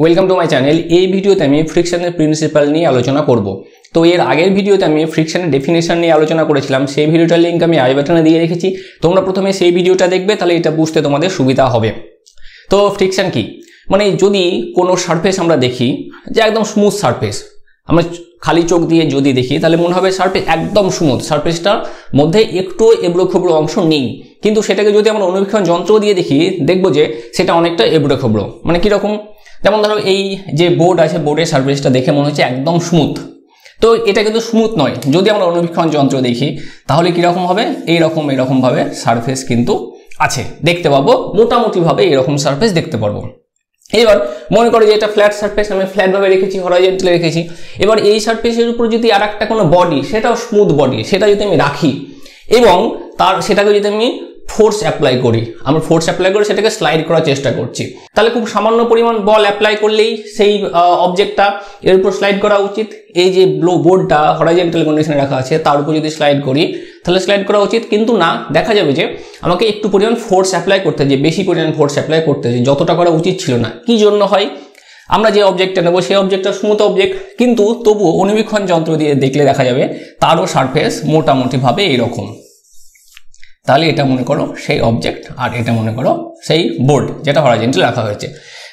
Welcome to my channel এই ভিডিওতে আমি ফ্রিকশনের প্রিন্সিপাল নিয়ে আলোচনা করব। তো এর আগের ভিডিওতে আমি ফ্রিকশনের ডেফিনেশন নিয়ে আলোচনা করেছিলাম। সেই ভিডিওটার লিঙ্ক আমি আই বাটনে দিয়ে রেখেছি। তোমরা প্রথমে সেই ভিডিওটা দেখবে, তাহলে এটা বুঝতে তোমাদের সুবিধা হবে। তো ফ্রিকশন কি? মানে যদি কোনো সারফেস আমরা দেখি, যে একদম স্মুথ সারফেস আমরা খালি চোখ দিয়ে যদি দেখি, তাহলে মনে হবে সারফেস একদম স্মুথ সারফেসটার মধ্যে একটু এবড়ো খবড়ো অংশ নেই। কিন্তু সেটাকে যদি আমরা অনুবীক্ষণ যন্ত্র দিয়ে দেখি, দেখব যে সেটা অনেকটা এবড়ো খবড়ো মানে কীরকম? যেমন ধরো এই যে বোর্ড আছে বোর্ডের সারফেসটা দেখে মনে হচ্ছে একদম স্মুথ তো এটা কিন্তু স্মুথ নয়। যদি আমরা অনুবীক্ষণ যন্ত্র দেখি, তাহলে কীরকম হবে? এইরকম এরকমভাবে সারফেস কিন্তু আছে। দেখতে পাবো, মোটামুটিভাবে এরকম সারফেস দেখতে পারব। এবার মনে করো যে এটা ফ্ল্যাট সারফেস আমি ফ্ল্যাটভাবে রেখেছি হরাইজেন্টালে রেখেছি। এবার এই সারফেসের উপর যদি আর একটা কোনো বডি সেটাও স্মুথ বডি সেটা যদি আমি রাখি, এবং তার, সেটাকে যদি আমি ফোর্স অ্যাপ্লাই করি। আমরা ফোর্স অ্যাপ্লাই করে সেটাকে স্লাইড করার চেষ্টা করছি। তাহলে খুব সামান্য পরিমাণ বল অ্যাপ্লাই করলেই সেই অবজেক্টটা এর উপর স্লাইড করা উচিত। এই যে ব্লো বোর্ডটা হরাইজেন্টাল কন্ডিশনে রাখা আছে, তার উপর যদি স্লাইড করি, তাহলে স্লাইড করা উচিত। কিন্তু না, দেখা যাবে যে আমাকে একটু পরিমাণ ফোর্স অ্যাপ্লাই করতে যে বেশি পরিমাণ ফোর্স অ্যাপ্লাই করতে যে যতটা করা উচিত ছিল না। কি জন্য হয়? আমরা যে অবজেক্টটা নেব, সেই অবজেক্টটা স্মুথ অবজেক্ট কিন্তু তবুও অনুবীক্ষণ যন্ত্র দিয়ে দেখলে দেখা যাবে তারও সারফেস মোটামুটিভাবে এইরকম তাহলে এটা মনে করো সেই অবজেক্ট আর এটা মনে করো সেই বোর্ড যেটা হরাইজেন্টাল রাখা হয়েছে।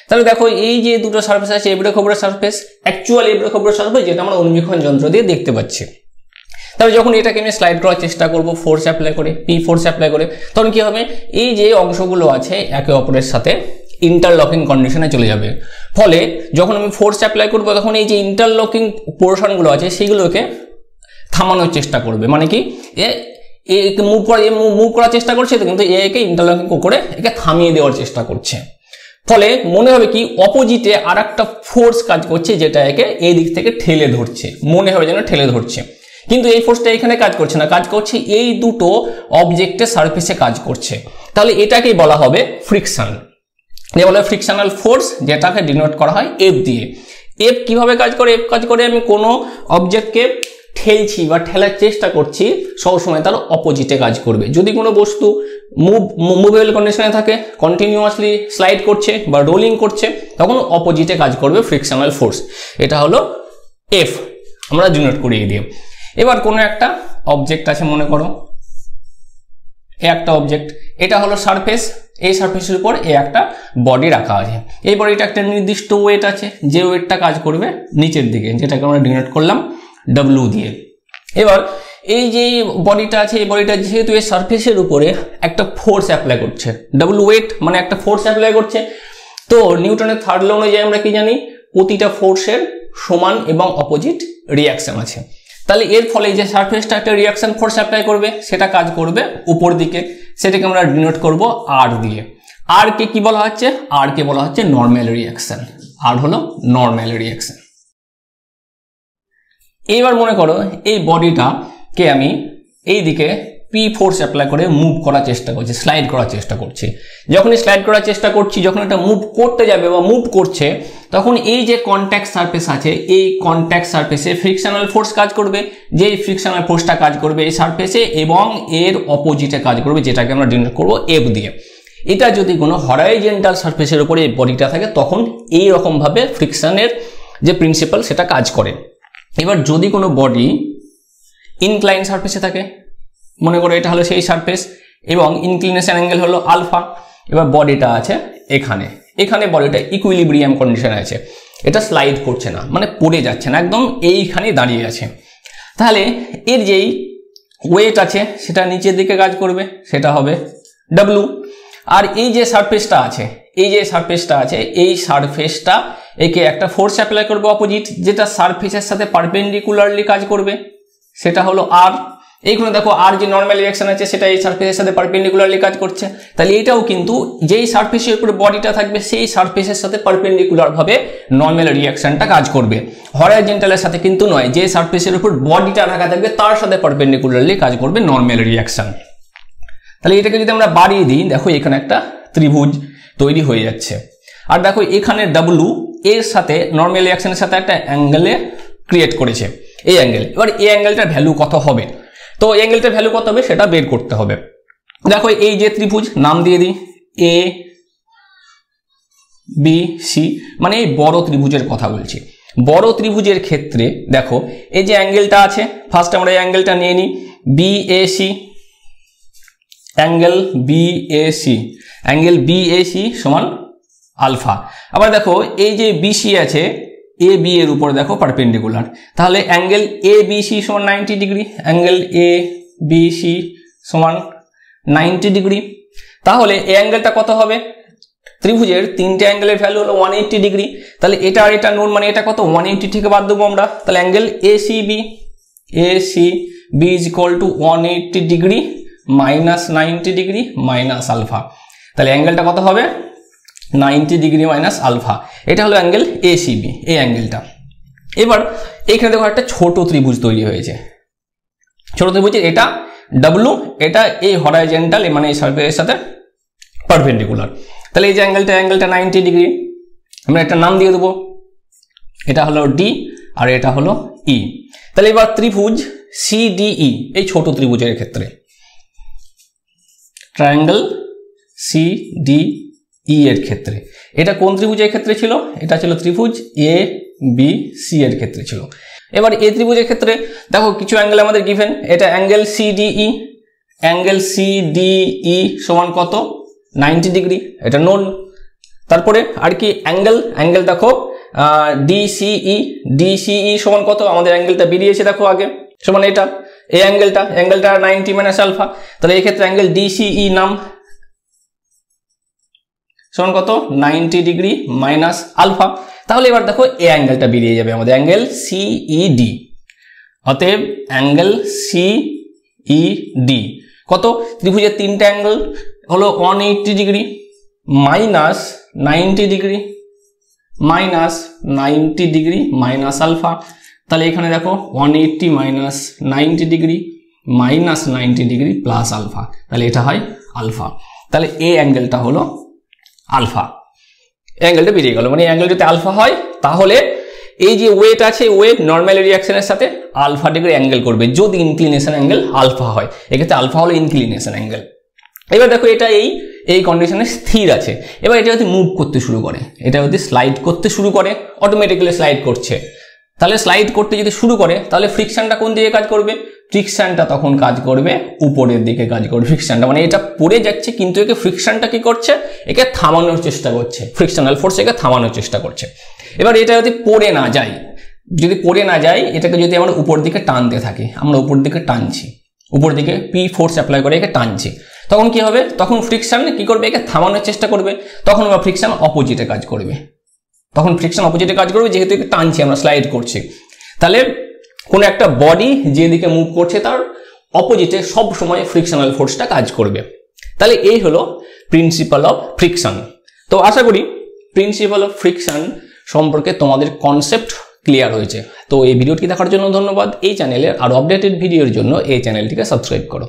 তাহলে দেখো এই যে দুটো সার্ফেস আছে, এবড়ে খবরের সার্ফেস অ্যাকচুয়াল এবড়ে খবরের সার্ফেস যেটা আমরা অনুবীক্ষণ যন্ত্র দিয়ে দেখতে পাচ্ছি। তাহলে যখন এটাকে আমি স্লাইড করার চেষ্টা করব ফোর্স অ্যাপ্লাই করে পি ফোর্স অ্যাপ্লাই করে, তখন কি হবে? এই যে অংশগুলো আছে একে অপরের সাথে ইন্টারলকিং কন্ডিশনে চলে যাবে। ফলে যখন আমি ফোর্স অ্যাপ্লাই করব, তখন এই যে ইন্টারলকিং পোর্শনগুলো আছে, সেগুলোকে থামানোর চেষ্টা করবে। মানে কি? একে মুভ করা মুভ করার চেষ্টা করছে কিন্তু একে ইন্টারলকিং করে একে থামিয়ে দেওয়ার চেষ্টা করছে। ফলে মনে হবে কি অপোজিটে আর একটা ফোর্স কাজ করছে যেটা একে এই দিক থেকে ঠেলে ধরছে। মনে হবে যেন ঠেলে ধরছে। কিন্তু এই ফোর্সটা এখানে কাজ করছে না, কাজ করছে এই দুটো অবজেক্টের সার্ফেসে কাজ করছে। তাহলে এটাকেই বলা হবে ফ্রিকশন যে বলে ফ্রিকশনাল ফোর্স যেটাকে ডিনোট করা হয় এফ দিয়ে। এফ কীভাবে কাজ করে? এফ কাজ করে আমি কোনো অবজেক্টকে ঠেলছি বা ঠেলার চেষ্টা করছি, সবসময় তার অপোজিটে কাজ করবে। যদি কোনো বস্তু মুভ মুভেবল কন্ডিশনে থাকে কন্টিনিউয়াসলি স্লাইড করছে বা রোলিং করছে, তখন অপোজিটে কাজ করবে ফ্রিকশনাল ফোর্স এটা হলো এফ আমরা ডিনোট করিয়ে দিই। এবার কোনো একটা অবজেক্ট আছে, মনে করো। এ একটা অবজেক্ট এটা হলো সারফেস এই সারফেসের উপর এ একটা বডি রাখা আছে। এই বডিটা একটা নির্দিষ্ট ওয়েট আছে। যে ওয়েটটা কাজ করবে নিচের দিকে, যেটাকে আমরা ডিনোট করলাম ডাব্লু দিয়ে। এবার এই যে বডিটা আছে, এই বডিটা যেহেতু এই সারফেসের উপরে একটা ফোর্স অ্যাপ্লাই করছে। ডাব্লু ওয়েট মানে একটা ফোর্স অ্যাপ্লাই করছে। তো নিউটনের থার্ড ল অনুযায়ী আমরা কি জানি? প্রতিটা ফোর্সের সমান এবং অপোজিট রিয়াকশন আছে। তাহলে এর ফলে যে সারফেসটা একটা রিয়াকশন ফোর্স অ্যাপ্লাই করবে, সেটা কাজ করবে উপর দিকে। সেটাকে আমরা ডিনোট করব আর দিয়ে। আর কে কি বলা হচ্ছে? আর কে বলা হচ্ছে নর্মাল রিয়াকশন আর হলো নর্মাল রিয়াকশন এইবার মনে করো এই বডিটাকে আমি এই দিকে পি ফোর্স অ্যাপ্লাই করে মুভ করার চেষ্টা করছি স্লাইড করার চেষ্টা করছি। যখনই স্লাইড করার চেষ্টা করছি, যখন এটা মুভ করতে যাবে বা মুভ করছে, তখন এই যে কন্ট্যাক্ট সারফেস আছে, এই কন্ট্যাক্ট সারফেসে ফ্রিকশনাল ফোর্স কাজ করবে। যেই ফ্রিকশনাল ফোর্সটা কাজ করবে এই সারফেসে এবং এর অপোজিটে কাজ করবে, যেটাকে আমরা ডিনোট করব এফ দিয়ে। এটা যদি কোনো হরাইজেন্টাল সারফেসের উপরে এই বডিটা থাকে, তখন এই রকমভাবে ফ্রিকশনের যে প্রিন্সিপাল সেটা কাজ করে। এবার যদি কোনো বডি ইনক্লাইন সারফেসে থাকে, মনে করো এটা হলো সেই সারফেস এবং ইনক্লিনেশন অ্যাঙ্গেল হলো আলফা এবার বডিটা আছে এখানে। এখানে বডিটা ইকুইলিব্রিয়াম কন্ডিশনে আছে। এটা স্লাইড করছে না মানে পড়ে যাচ্ছে না, একদম এইখানে দাঁড়িয়ে আছে। তাহলে এর যেই ওয়েট আছে, সেটা নিচের দিকে কাজ করবে, সেটা হবে ডাব্লু আর এই যে সারফেসটা আছে, এই যে সারফেসটা আছে, এই সারফেসটা একে একটা ফোর্স অ্যাপ্লাই করবে অপোজিট যেটা সারফেসের সাথে পারপেন্ডিকুলারলি কাজ করবে। সেটা হলো আর এইখানে দেখো আর যে নর্মাল রিয়াকশন আছে, সেটা এই সারফেসের সাথে পারপেন্ডিকুলারলি কাজ করছে। তাহলে এটাও কিন্তু যেই সারফেসের উপরে বডিটা থাকবে, সেই সারফেসের সাথে পারপেন্ডিকুলার ভাবে নর্মাল রিয়াকশনটা কাজ করবে। হরাইজেন্টালের সাথে কিন্তু নয়, যে সারফেসের উপর বডিটা রাখা থাকবে, তার সাথে পারপেন্ডিকুলারলি কাজ করবে নর্মাল রিয়াকশন তাহলে এটাকে যদি আমরা বাড়িয়ে দিই, দেখো এখানে একটা ত্রিভুজ তৈরি হয়ে যাচ্ছে। আর দেখো এখানে ডাব্লু এর সাথে নর্মাল রিয়াকশনের সাথে একটা অ্যাঙ্গেলে ক্রিয়েট করেছে। এই অ্যাঙ্গেল এবার এই অ্যাঙ্গেলটার ভ্যালু কত হবে? তো এই অ্যাঙ্গেলটার ভ্যালু কত হবে? সেটা বের করতে হবে। দেখো, এই যে ত্রিভুজ, নাম দিয়ে দিই। এ বি সি মানে এই বড় ত্রিভুজের কথা বলছি। বড় ত্রিভুজের ক্ষেত্রে, দেখো, এই যে অ্যাঙ্গেলটা আছে ফার্স্ট আমরা এই অ্যাঙ্গেলটা নিয়ে নিই। B A C angle B A C angle B A C সমান আলফা। আবার দেখো, এই যে বিসি আছে এ বি এর উপর দেখো পারপেন্ডিকুলার তাহলে অ্যাঙ্গেল এ বি সি সমান ninety degree angle A B C সমান নাইনটি ডিগ্রি তাহলে এই অ্যাঙ্গেলটা কত হবে? ত্রিভুজের তিনটে অ্যাঙ্গেলের ভ্যালু হলো ওয়ান এইট্টি ডিগ্রি তাহলে এটা আর এটা নোট মানে এটা কত? ওয়ান এইট্টি থেকে বাদ দেবো আমরা। তাহলে angle A C B A C B is equal to one eighty degree minus ninety degree minus alpha তাহলে অ্যাঙ্গেলটা কত হবে? Ninety degree minus alpha. এটা হলো অ্যাঙ্গেল এ সি বি, এই অ্যাঙ্গেলটা। এবার এখানে দেখো একটা ছোট ত্রিভুজ তৈরি হয়েছে। ছোট ত্রিভুজের এটা ডাব্লু এটা এই হরাইজেন্টাল মানে এই সার্কেলের সাথে পারপেন্ডিকুলার তাহলে এই যে অ্যাঙ্গেলটা অ্যাঙ্গেলটা নাইনটি ডিগ্রি। আমরা একটা নাম দিয়ে দেবো। এটা হলো ডি আর এটা হলো ই তাহলে এবার ত্রিভুজ সি সিডিই এই ছোট ত্রিভুজের ক্ষেত্রে। ট্রায়াঙ্গেল সি ডি ই এর ক্ষেত্রে। এটা কোন ত্রিভুজের ক্ষেত্রে ছিল? এটা ছিল ত্রিভুজ এ বি সি এর ক্ষেত্রে ছিল। এবার এ ত্রিভুজের ক্ষেত্রে, দেখো কিছু অ্যাঙ্গেল আমাদের গিভেন এটা angle C D E angle C D E সমান কত? নাইনটি ডিগ্রি এটা নোন তারপরে আর কি অ্যাঙ্গেল অ্যাঙ্গেল দেখো D C E D C E সমান কত? আমাদের অ্যাঙ্গেলটা বেরিয়েছে দেখো আগে। সমান এটা। এই অ্যাঙ্গেলটা অ্যাঙ্গেলটা নাইনটি মাইনাস আলফা তাহলে এই ক্ষেত্রে অ্যাঙ্গেল ডিসিই নাম। সমান কত? Ninety degree minus alpha. তাহলে এবার দেখো এ অ্যাঙ্গেলটা বেরিয়ে যাবে আমাদের। অ্যাঙ্গেল সিইডি অতএব অ্যাঙ্গেল সিইডি কত? ত্রিভুজের তিনটে অ্যাঙ্গেল হলো one eighty degree minus ninety degree minus ninety degree minus alpha. তাহলে এখানে দেখো one eighty minus ninety degree minus ninety degree plus alpha. তাহলে এটা হয় আলফা। তাহলে এ অ্যাঙ্গেলটা হলো আলফা। অ্যাঙ্গেলটা বেরিয়ে গেল। মানে অ্যাঙ্গেল যদি আলফা হয়, তাহলে এই যে ওয়েট আছে ওয়েট নর্মাল রিয়াকশনের সাথে আলফা ডিগ্রি অ্যাঙ্গেল করবে, যদি ইনক্লিনেশন অ্যাঙ্গেল আলফা হয়। এক্ষেত্রে আলফা হলো ইনক্লিনেশন অ্যাঙ্গেল এবার দেখো এটা এই এই কন্ডিশনে স্থির আছে। এবার এটা যদি মুভ করতে শুরু করে, এটা যদি স্লাইড করতে শুরু করে অটোমেটিক্যালি স্লাইড করছে। তাহলে স্লাইড করতে যদি শুরু করে, তাহলে ফ্রিকশানটা কোন দিকে কাজ করবে? ফ্রিকশনটা তখন কাজ করবে উপরের দিকে কাজ করবে। ফ্রিকশনটা মানে এটা পড়ে যাচ্ছে, কিন্তু একে ফ্রিকশনটা কি করছে? একে থামানোর চেষ্টা করছে। ফ্রিকশনাল ফোর্স একে থামানোর চেষ্টা করছে। এবার এটা যদি পড়ে না যায়, যদি পড়ে না যায়, এটাকে যদি আমরা উপর দিকে টানতে থাকি, আমরা উপর দিকে টানছি, উপর দিকে পি ফোর্স অ্যাপ্লাই করে একে টানছি, তখন কি হবে? তখন ফ্রিকশন কি করবে? একে থামানোর চেষ্টা করবে। তখন আবার ফ্রিকশন অপোজিটে কাজ করবে। তখন ফ্রিকশন অপোজিটে কাজ করবে, যেহেতু টানছি আমরা স্লাইড করছি। তাহলে কোনো একটা বডি যেদিকে মুভ করছে, তার অপোজিটে সব সময় ফ্রিকশনাল ফোর্সটা কাজ করবে। তাহলে এই হলো প্রিন্সিপাল অফ ফ্রিকশন তো আশা করি প্রিন্সিপাল অফ ফ্রিকশন সম্পর্কে তোমাদের কনসেপ্ট ক্লিয়ার হয়েছে। তো এই ভিডিওটি দেখার জন্য ধন্যবাদ। এই চ্যানেলের আরও আপডেটেড ভিডিওর জন্য এই চ্যানেলটিকে সাবস্ক্রাইব করো।